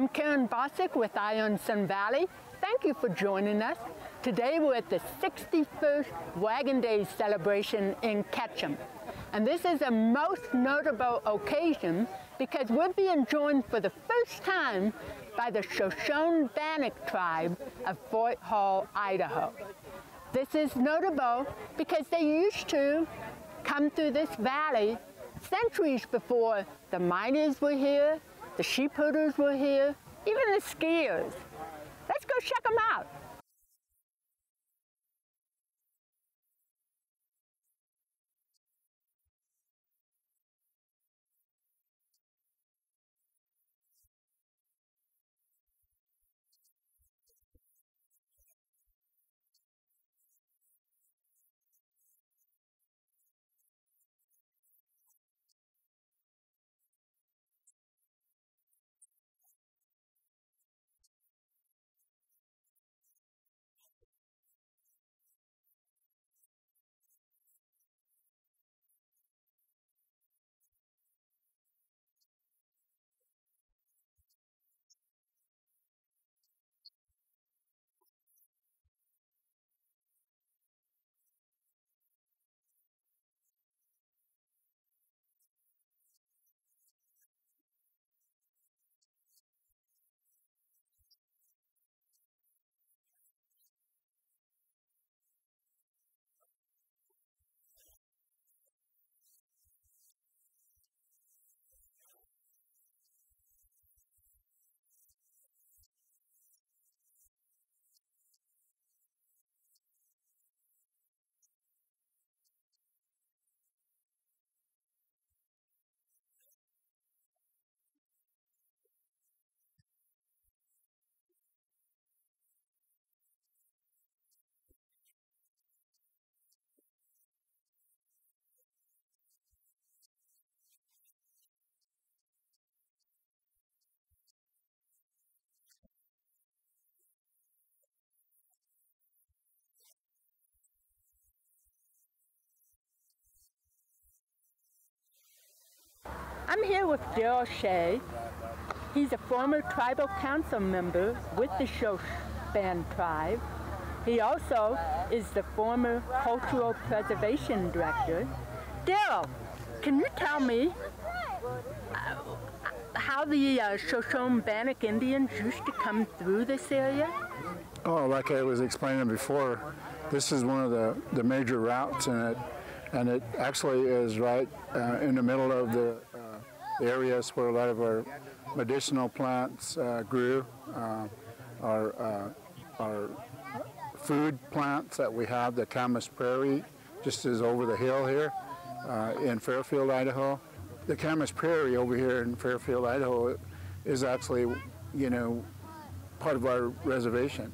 I'm Karen Bossick with Eye on Sun Valley. Thank you for joining us. Today we're at the 61st Wagon Day celebration in Ketchum. And this is a most notable occasion because we're being joined for the first time by the Shoshone-Bannock tribe of Fort Hall, Idaho. This is notable because they used to come through this valley centuries before the miners were here, the sheep herders were here, even the skiers. Let's go check them out. I'm here with Daryl Shea. He's a former tribal council member with the Shosh Band tribe. He also is the former cultural preservation director. Daryl, can you tell me uh, how the uh, Shoshone-Bannock Indians used to come through this area? Oh, like I was explaining before, this is one of the, the major routes in it, and it actually is right uh, in the middle of the areas where a lot of our medicinal plants uh, grew, uh, our, uh, our food plants that we have, the Camas Prairie, just is over the hill here uh, in Fairfield, Idaho. The Camas Prairie over here in Fairfield, Idaho is actually, you know, part of our reservation.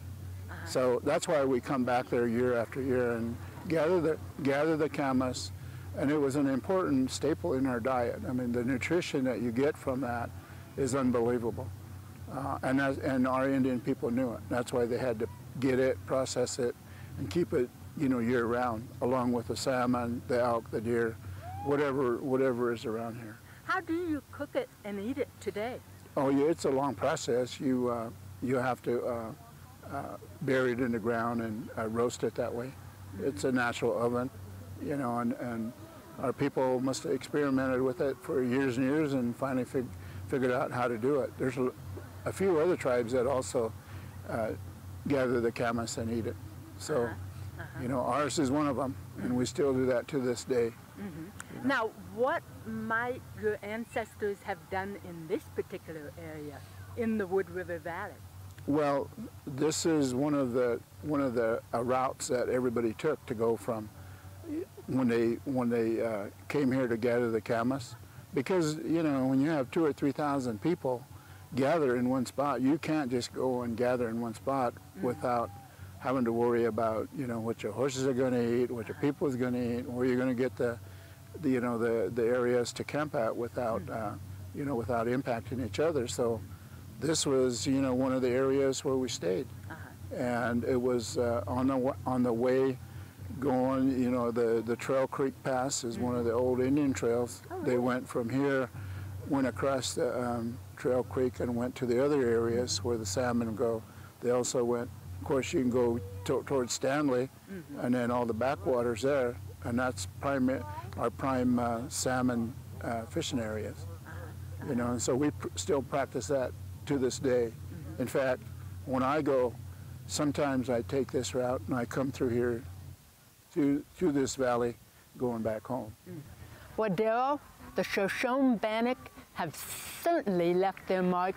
Uh-huh. So that's why we come back there year after year and gather the, gather the camas, and it was an important staple in our diet. I mean, the nutrition that you get from that is unbelievable. Uh, and, as, and our Indian people knew it. That's why they had to get it, process it, and keep it, you know, year round, along with the salmon, the elk, the deer, whatever, whatever is around here. How do you cook it and eat it today? Oh, yeah, it's a long process. You, uh, you have to uh, uh bury it in the ground and uh, roast it that way. Mm -hmm. It's a natural oven, you know, and, and our people must have experimented with it for years and years and finally fig figured out how to do it. There's a, a few other tribes that also uh, gather the camas and eat it. So, uh -huh. Uh -huh. you know, ours is one of them, and we still do that to this day. Mm -hmm. you know? Now, what might your ancestors have done in this particular area, in the Wood River Valley? Well, this is one of the one of the uh, routes that everybody took to go from when they when they uh, came here to gather the camas, because you know when you have two or three thousand people gather in one spot, you can't just go and gather in one spot mm -hmm. without having to worry about you know what your horses are going to eat, what your people is going to eat, where you're going to get the, the, you know the the areas to camp at without mm -hmm. uh, you know without impacting each other. So this was you know one of the areas where we stayed, uh -huh. and it was uh, on the on the way going, you know, the, the Trail Creek Pass is one of the old Indian trails. Oh, really? They went from here, went across the, um, Trail Creek and went to the other areas where the salmon go. They also went, of course, you can go to, towards Stanley mm-hmm. and then all the backwaters there, and that's prime, our prime uh, salmon uh, fishing areas. You know, and so we pr still practice that to this day. Mm-hmm. In fact, when I go, sometimes I take this route and I come through here, through, this valley, going back home. Well, Daryl, the Shoshone Bannock have certainly left their mark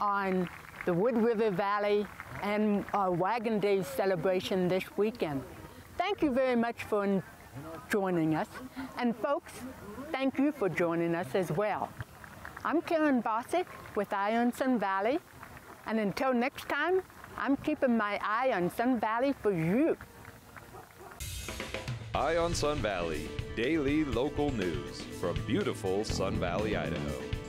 on the Wood River Valley and our Wagon Days celebration this weekend. Thank you very much for joining us. And folks, thank you for joining us as well. I'm Karen Bossick with Eye on Sun Valley. And until next time, I'm keeping my eye on Sun Valley for you. Eye on Sun Valley, daily local news from beautiful Sun Valley, Idaho.